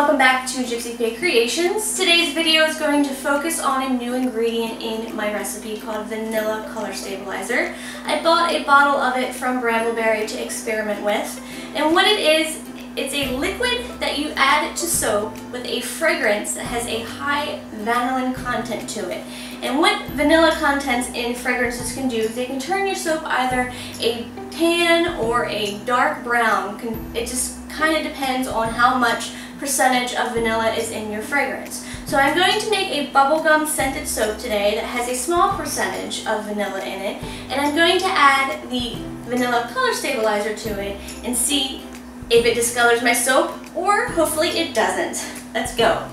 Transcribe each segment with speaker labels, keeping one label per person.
Speaker 1: welcome back to Gypsyfae Creations. Today's video is going to focus on a new ingredient in my recipe called Vanilla Color Stabilizer. I bought a bottle of it from Brambleberry to experiment with. And what it is, it's a liquid that you add to soap with a fragrance that has a high vanillin content to it. And what vanilla contents in fragrances can do is they can turn your soap either a tan or a dark brown. It just kind of depends on how much percentage of vanilla is in your fragrance. So I'm going to make a bubblegum scented soap today that has a small percentage of vanilla in it. And I'm going to add the vanilla color stabilizer to it and see if it discolors my soap or hopefully it doesn't. Let's go.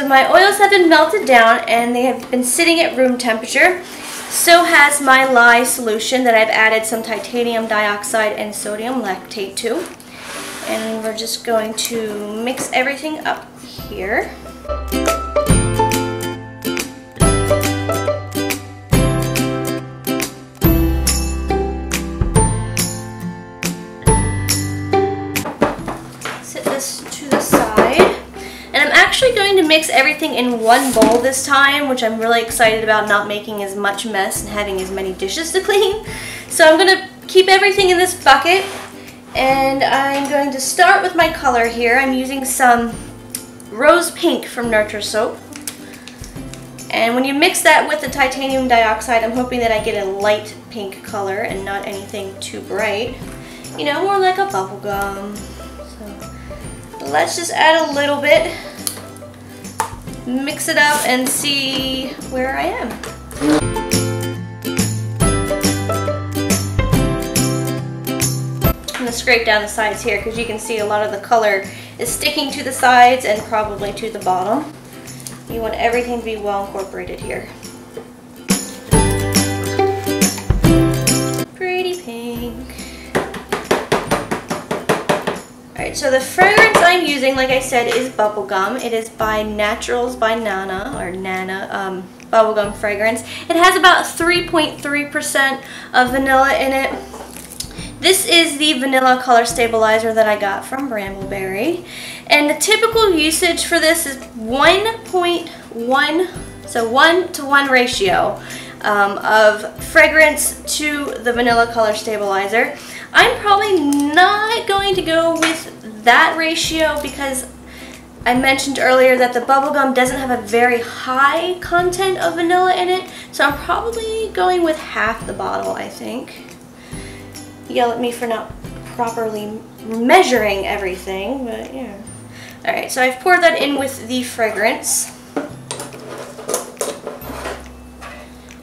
Speaker 1: So my oils have been melted down and they have been sitting at room temperature. So has my lye solution that I've added some titanium dioxide and sodium lactate to. And we're just going to mix everything up here. To mix everything in one bowl this time, which I'm really excited about not making as much mess and having as many dishes to clean. So I'm going to keep everything in this bucket. And I'm going to start with my color here. I'm using some rose pink from Nurture Soap. And when you mix that with the titanium dioxide, I'm hoping that I get a light pink color and not anything too bright. You know, more like a bubble gum. So let's just add a little bit, mix it up and see where I am. I'm to scrape down the sides here because you can see a lot of the color is sticking to the sides and probably to the bottom. You want everything to be well incorporated here. So the fragrance I'm using, like I said, is Bubblegum. It is by Naturals by Nana, or Nana um, Bubblegum fragrance. It has about 3.3% of vanilla in it. This is the vanilla color stabilizer that I got from Brambleberry. And the typical usage for this is 1.1, so 1 to 1 ratio um, of fragrance to the vanilla color stabilizer. I'm probably not going to go with that ratio because I mentioned earlier that the bubblegum doesn't have a very high content of vanilla in it, so I'm probably going with half the bottle, I think yell at me for not properly measuring everything, but yeah. Alright, so I've poured that in with the fragrance.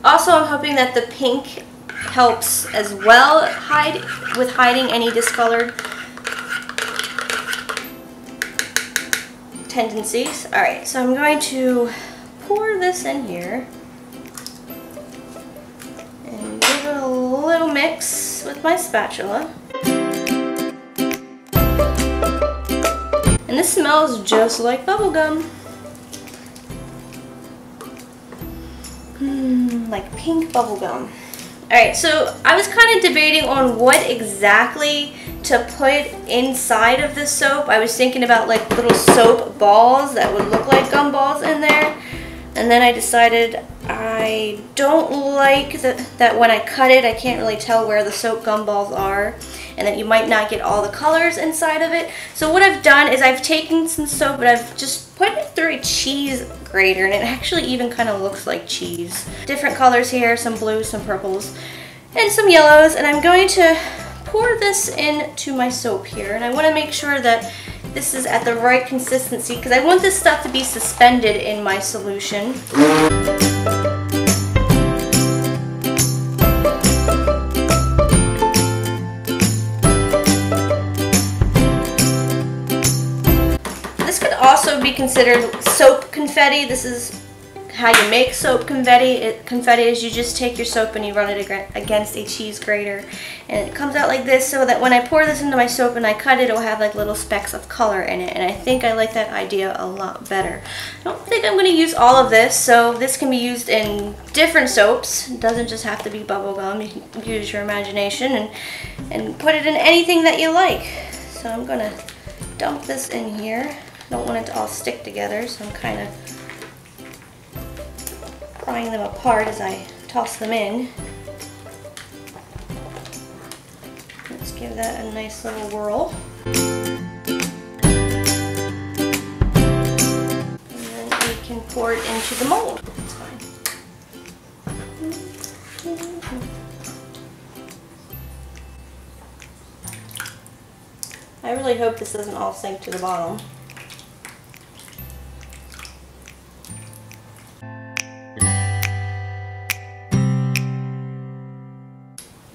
Speaker 1: Also, I'm hoping that the pink helps as well hide with hiding any discolored tendencies. Alright, so I'm going to pour this in here. And give it a little mix with my spatula. And this smells just like bubblegum. Mmm, like pink bubblegum. Alright, so I was kind of debating on what exactly to put inside of the soap. I was thinking about like little soap balls that would look like gumballs in there. And then I decided I don't like the, that when I cut it, I can't really tell where the soap gumballs are and that you might not get all the colors inside of it. So what I've done is I've taken some soap, but I've just put it through a cheese grater and it actually even kind of looks like cheese. Different colors here, some blues, some purples, and some yellows. And I'm going to pour this into my soap here. And I want to make sure that this is at the right consistency because I want this stuff to be suspended in my solution. Considered soap confetti. This is how you make soap confetti. It, confetti is you just take your soap and you run it against a cheese grater. And it comes out like this so that when I pour this into my soap and I cut it, it'll have like little specks of color in it. And I think I like that idea a lot better. I don't think I'm going to use all of this, so this can be used in different soaps. It doesn't just have to be bubblegum. You can use your imagination and, and put it in anything that you like. So I'm going to dump this in here. Don't want it to all stick together, so I'm kind of prying them apart as I toss them in. Let's give that a nice little whirl. And then we can pour it into the mold. That's fine. I really hope this doesn't all sink to the bottom.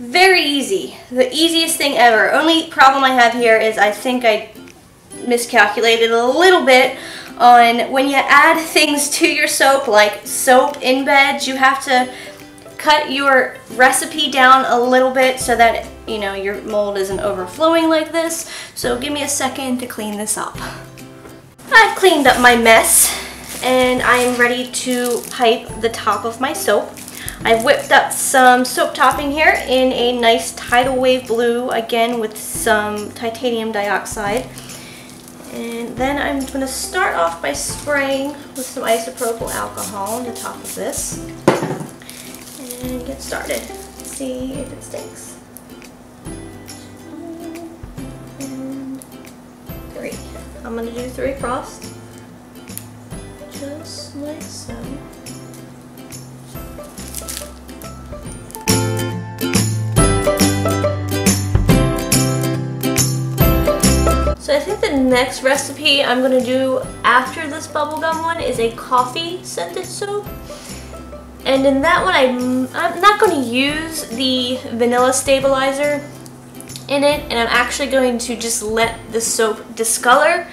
Speaker 1: Very easy. The easiest thing ever. Only problem I have here is I think I miscalculated a little bit on when you add things to your soap, like soap embeds, you have to cut your recipe down a little bit so that you know your mold isn't overflowing like this. So give me a second to clean this up. I've cleaned up my mess and I'm ready to pipe the top of my soap. I've whipped up some soap topping here in a nice tidal wave blue, again with some titanium dioxide. And then I'm going to start off by spraying with some isopropyl alcohol on the top of this. And get started. See if it stinks. And three. I'm going to do three across. Just like so. Next recipe I'm going to do after this bubblegum one is a coffee scented soap. And in that one, I'm, I'm not going to use the vanilla stabilizer in it. And I'm actually going to just let the soap discolor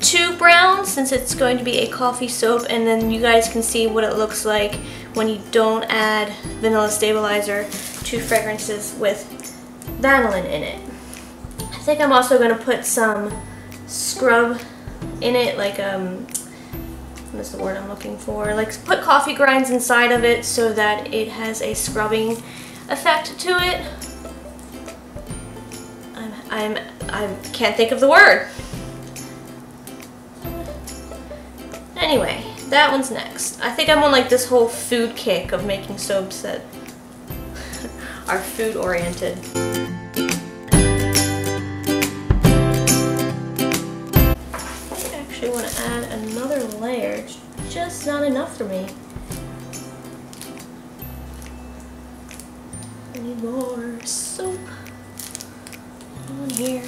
Speaker 1: to brown since it's going to be a coffee soap. And then you guys can see what it looks like when you don't add vanilla stabilizer to fragrances with vanillin in it I think I'm also going to put some scrub in it, like, um, what is the word I'm looking for? Like, put coffee grinds inside of it so that it has a scrubbing effect to it. I'm, I'm, I can't think of the word. Anyway, that one's next. I think I'm on like this whole food kick of making soaps that are food oriented. Not enough for me. I need more soap on here.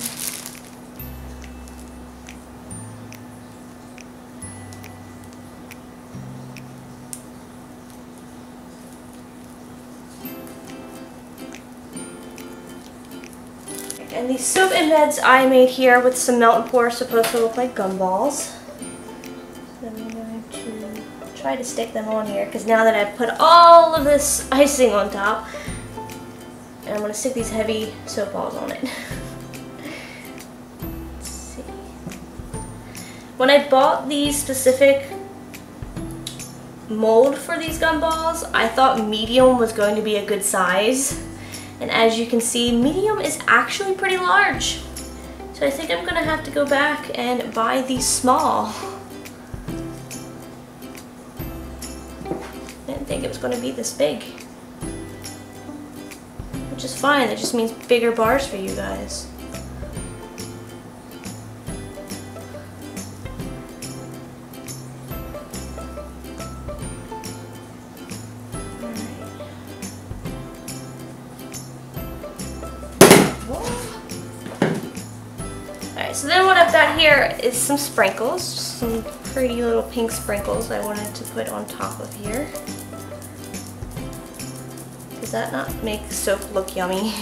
Speaker 1: And these soap embeds I made here with some melt and pour are supposed to look like gumballs try to stick them on here because now that I've put all of this icing on top, and I'm going to stick these heavy soap balls on it. When I bought these specific mold for these gumballs, I thought medium was going to be a good size. And as you can see, medium is actually pretty large. So I think I'm going to have to go back and buy these small. think it was going to be this big. Which is fine, it just means bigger bars for you guys. So then what I've got here is some sprinkles, some pretty little pink sprinkles I wanted to put on top of here. Does that not make soap look yummy?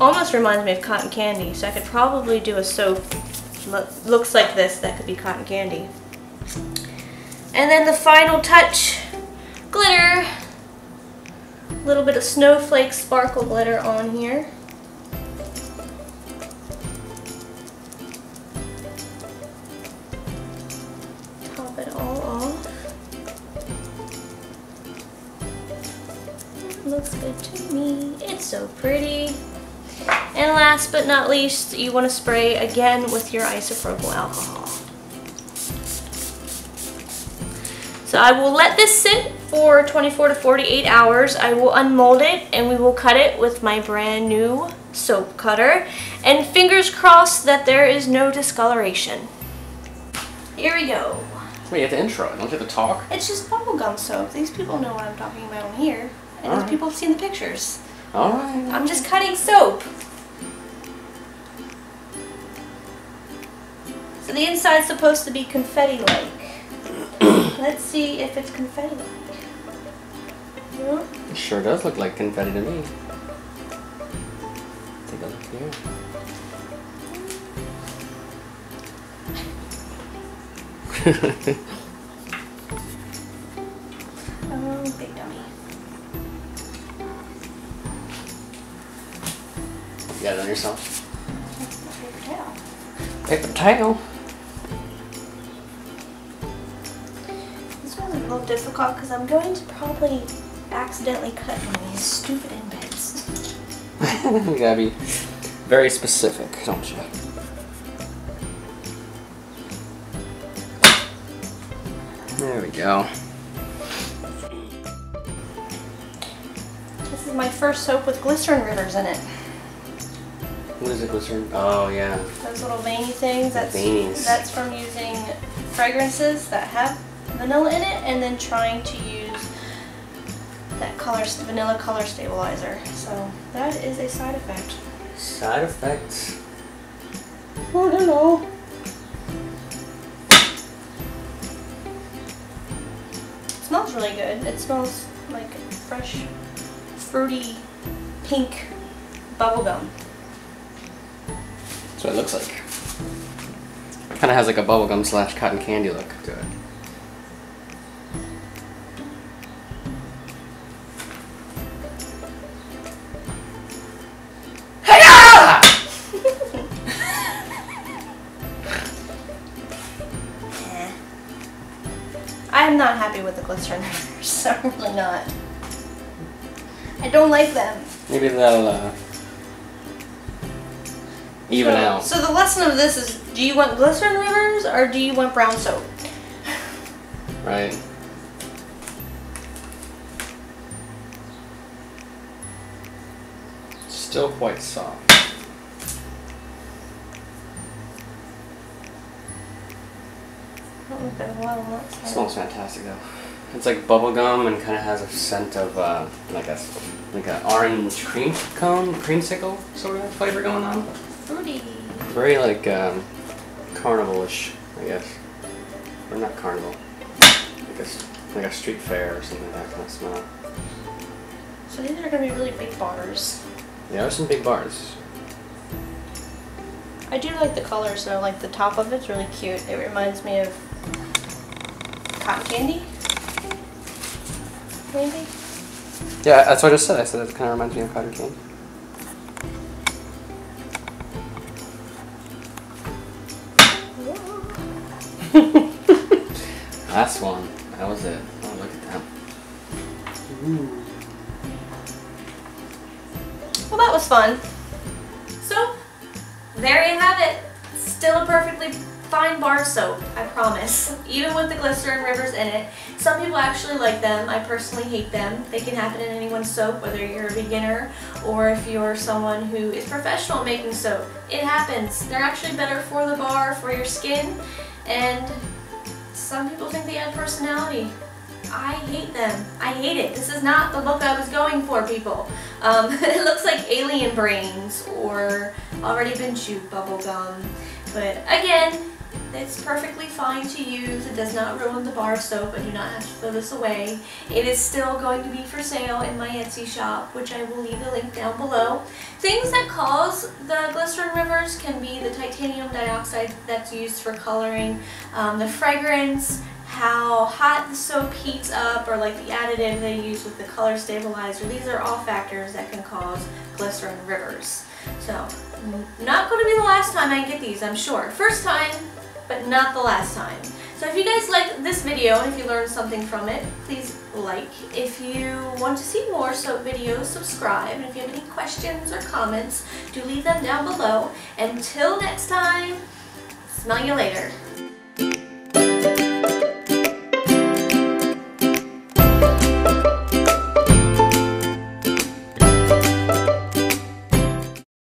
Speaker 1: almost reminds me of cotton candy, so I could probably do a soap looks like this that could be cotton candy. And then the final touch, glitter. A little bit of snowflake sparkle glitter on here. Looks good to me. It's so pretty. And last but not least, you want to spray again with your isopropyl alcohol. So I will let this sit for 24 to 48 hours. I will unmold it and we will cut it with my brand new soap cutter. And fingers crossed that there is no discoloration. Here we go.
Speaker 2: Wait, you have to intro. Don't you have to talk?
Speaker 1: It's just bubblegum soap. These people know what I'm talking about on here. And right. people have seen the pictures.
Speaker 2: Alright.
Speaker 1: I'm just cutting soap. So the inside's supposed to be confetti-like. Let's see if it's confetti-like. Hmm?
Speaker 2: It sure does look like confetti to me. Take a look here. You got it on yourself? Paper towel. Paper towel.
Speaker 1: This one's a little difficult because I'm going to probably accidentally cut one of these stupid indents.
Speaker 2: you gotta be very specific, don't you? There we go.
Speaker 1: This is my first soap with glycerin rivers in it.
Speaker 2: What is it, glycerin? Oh, yeah.
Speaker 1: Those little veiny things. That's, Veinies. That's from using fragrances that have vanilla in it and then trying to use that color vanilla color stabilizer. So that is a side effect.
Speaker 2: Side effects? Oh, hello.
Speaker 1: It smells really good. It smells like fresh, fruity, pink bubblegum.
Speaker 2: That's what it looks like. Kind of has like a bubblegum slash cotton candy look to it.
Speaker 1: I'm not happy with the glycerin rivers. I'm really not. I don't like them.
Speaker 2: Maybe they'll uh, even
Speaker 1: so,
Speaker 2: out.
Speaker 1: So the lesson of this is, do you want glycerin rivers or do you want brown soap?
Speaker 2: Right. Still quite soft. It smells fantastic though. It's like bubblegum and kind of has a scent of uh, like a like an orange cream cone, creamsicle sort of flavor going on.
Speaker 1: Fruity.
Speaker 2: Very like um, carnival-ish, I guess. Or not carnival. Like a, like a street fair or something like that kind of smell.
Speaker 1: So these are going to be really big bars.
Speaker 2: Yeah, are some big bars.
Speaker 1: I do like the colors though, like the top of it's really cute. It reminds me of cotton candy? Maybe?
Speaker 2: Yeah, that's what I just said. I said it kind of reminds me of cotton candy. Last one. That was it. Oh, look at that.
Speaker 1: Ooh. Well, that was fun. So, there you have it. Still a perfectly fine bar soap, I promise. Even with the glycerin rivers in it. Some people actually like them. I personally hate them. They can happen in anyone's soap, whether you're a beginner or if you're someone who is professional making soap. It happens. They're actually better for the bar, for your skin, and some people think they have personality. I hate them. I hate it. This is not the look I was going for, people. Um, it looks like alien brains or already been chewed bubblegum. But again, It's perfectly fine to use. It does not ruin the bar soap. I do not have to throw this away. It is still going to be for sale in my Etsy shop, which I will leave the link down below. Things that cause the glycerin rivers can be the titanium dioxide that's used for coloring, um, the fragrance, how hot the soap heats up, or like the additive they use with the color stabilizer. These are all factors that can cause glycerin rivers. So, not going to be the last time I get these, I'm sure. First time, but not the last time. So if you guys like this video and if you learned something from it, please like. If you want to see more soap videos, subscribe. And if you have any questions or comments, do leave them down below. Until next time, smell you later.